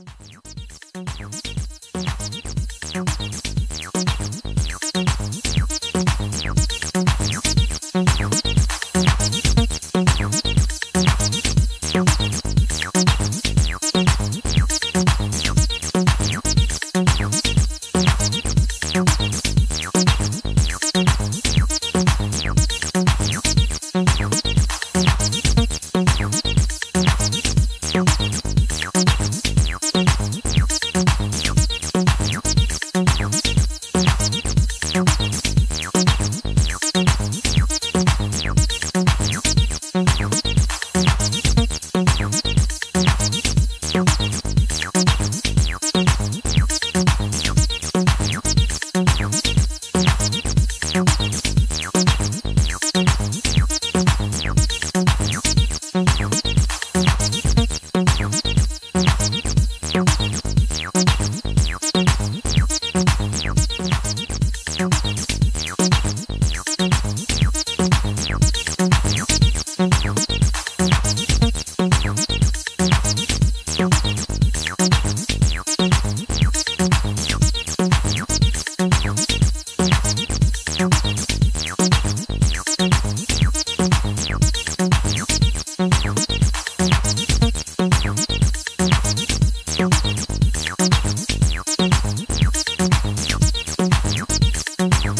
ん? Thank you. Thank you.